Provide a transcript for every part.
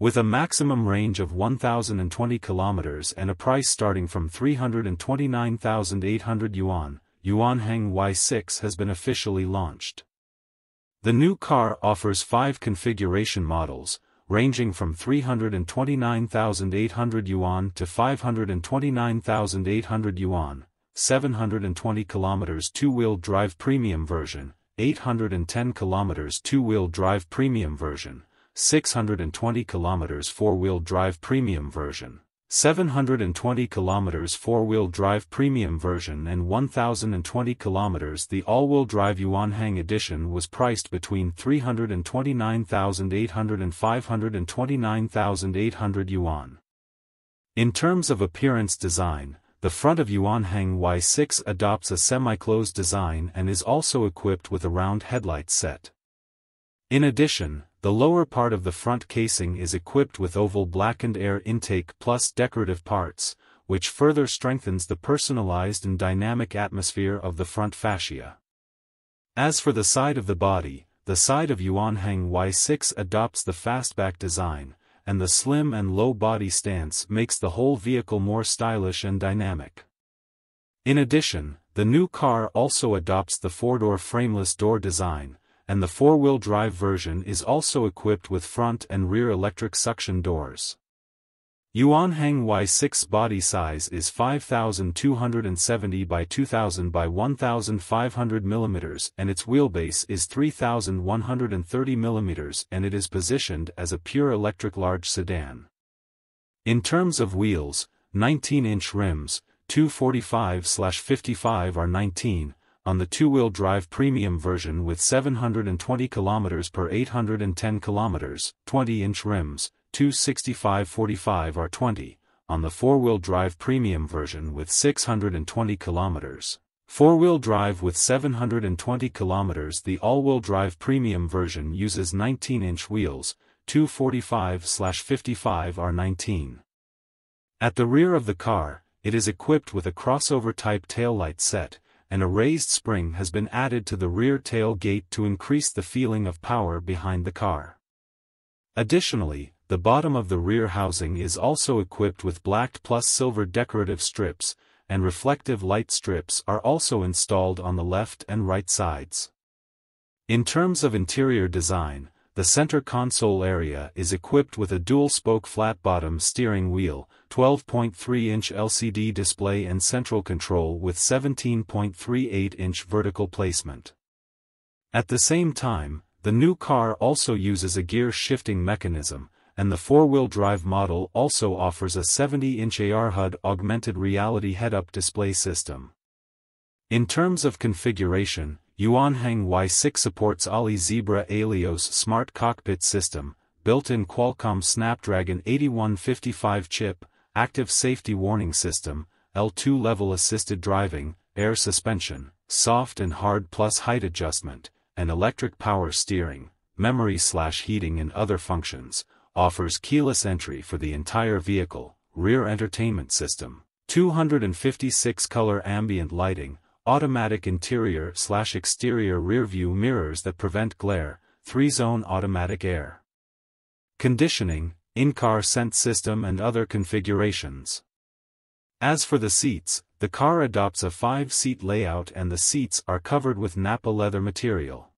With a maximum range of 1,020 kilometers and a price starting from 329,800 yuan, Yuanhang Y6 has been officially launched. The new car offers five configuration models, ranging from 329,800 yuan to 529,800 yuan, 720 kilometers two-wheel drive premium version, 810 kilometers two-wheel drive premium version, 620 kilometers four-wheel drive premium version, 720 kilometers four-wheel drive premium version and 1020 kilometers the all-wheel drive Yuanhang edition was priced between 329,800 and 529,800 yuan. In terms of appearance design, the front of Yuanhang Y6 adopts a semi-closed design and is also equipped with a round headlight set. In addition, the lower part of the front casing is equipped with oval blackened air intake plus decorative parts, which further strengthens the personalized and dynamic atmosphere of the front fascia. As for the side of the body, the side of Yuanhang Y6 adopts the fastback design, and the slim and low body stance makes the whole vehicle more stylish and dynamic. In addition, the new car also adopts the four-door frameless door design, and the four-wheel drive version is also equipped with front and rear electric suction doors. Yuanhang Y6 body size is 5270 by 2000 by 1500 mm and its wheelbase is 3130 mm and it is positioned as a pure electric large sedan. In terms of wheels, 19-inch rims, 245-55 are 19, on the two-wheel drive premium version with 720 km per 810 km, 20-inch rims, 265-45R20, on the four-wheel drive premium version with 620 km. Four-wheel drive with 720 km The all-wheel drive premium version uses 19-inch wheels, 245-55R19. At the rear of the car, it is equipped with a crossover-type taillight set, and a raised spring has been added to the rear tail gate to increase the feeling of power behind the car. Additionally, the bottom of the rear housing is also equipped with black plus silver decorative strips, and reflective light strips are also installed on the left and right sides. In terms of interior design, the center console area is equipped with a dual-spoke flat-bottom steering wheel, 12.3-inch LCD display and central control with 17.38-inch vertical placement. At the same time, the new car also uses a gear shifting mechanism, and the four-wheel drive model also offers a 70-inch AR HUD augmented reality head-up display system. In terms of configuration, Yuanhang Y6 supports Ali Zebra Alios smart cockpit system, built-in Qualcomm Snapdragon 8155 chip, active safety warning system, L2 level assisted driving, air suspension, soft and hard plus height adjustment, and electric power steering, memory slash heating and other functions, offers keyless entry for the entire vehicle, rear entertainment system, 256 color ambient lighting, automatic interior slash exterior rearview mirrors that prevent glare, 3-zone automatic air conditioning, in-car scent system and other configurations. As for the seats, the car adopts a 5-seat layout and the seats are covered with Nappa leather material.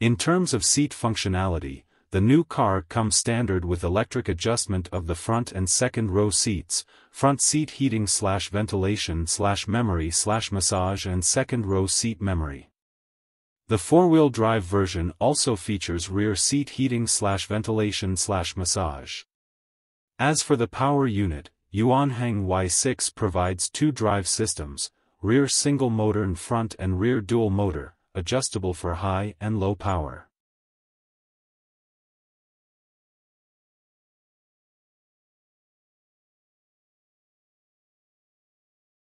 In terms of seat functionality, the new car comes standard with electric adjustment of the front and second row seats, front seat heating slash ventilation slash memory slash massage and second row seat memory. The four-wheel drive version also features rear seat heating slash ventilation slash massage. As for the power unit, Yuanhang Y6 provides two drive systems, rear single motor and front and rear dual motor, adjustable for high and low power.